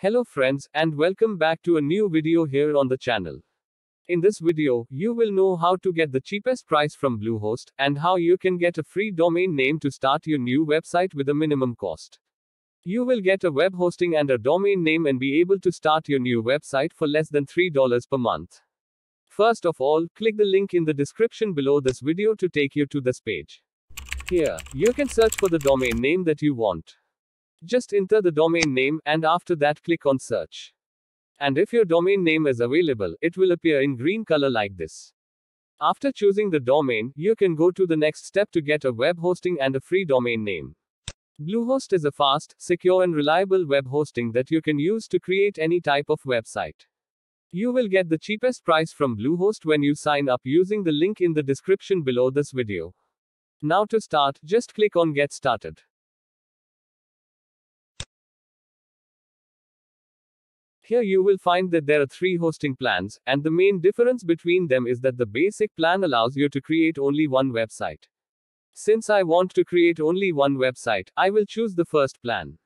Hello friends, and welcome back to a new video here on the channel. In this video, you will know how to get the cheapest price from Bluehost, and how you can get a free domain name to start your new website with a minimum cost. You will get a web hosting and a domain name and be able to start your new website for less than $3 per month. First of all, click the link in the description below this video to take you to this page. Here, you can search for the domain name that you want. Just enter the domain name, and after that click on search. And if your domain name is available, it will appear in green color like this. After choosing the domain, you can go to the next step to get a web hosting and a free domain name. Bluehost is a fast, secure and reliable web hosting that you can use to create any type of website. You will get the cheapest price from Bluehost when you sign up using the link in the description below this video. Now to start, just click on get started. Here you will find that there are three hosting plans, and the main difference between them is that the basic plan allows you to create only one website. Since I want to create only one website, I will choose the first plan.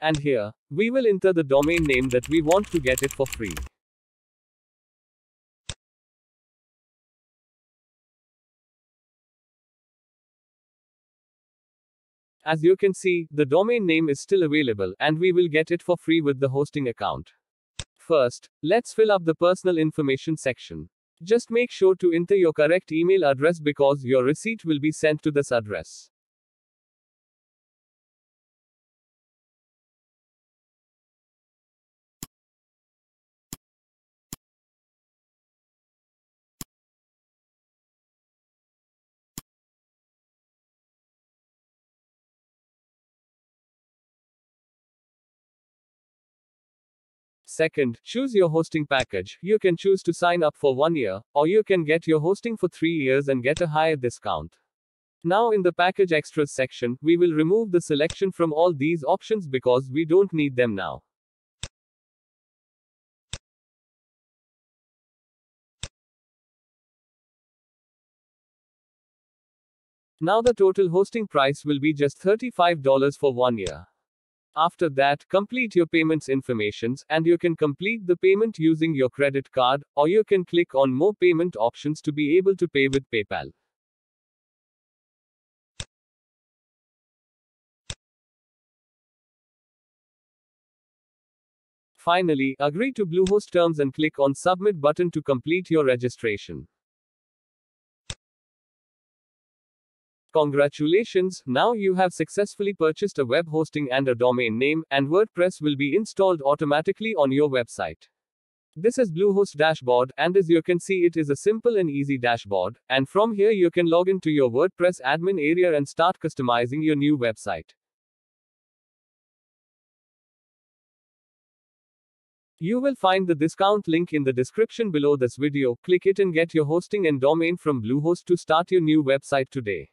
And here, we will enter the domain name that we want to get it for free. As you can see, the domain name is still available, and we will get it for free with the hosting account. First, let's fill up the personal information section. Just make sure to enter your correct email address because your receipt will be sent to this address. Second, choose your hosting package. You can choose to sign up for one year, or you can get your hosting for three years and get a higher discount. Now in the package extras section, we will remove the selection from all these options because we don't need them now. Now the total hosting price will be just $35 for one year. After that, complete your payments informations, and you can complete the payment using your credit card, or you can click on more payment options to be able to pay with PayPal. Finally, agree to Bluehost terms and click on submit button to complete your registration. Congratulations, now you have successfully purchased a web hosting and a domain name, and WordPress will be installed automatically on your website. This is Bluehost dashboard, and as you can see it is a simple and easy dashboard, and from here you can log into your WordPress admin area and start customizing your new website. You will find the discount link in the description below this video, click it and get your hosting and domain from Bluehost to start your new website today.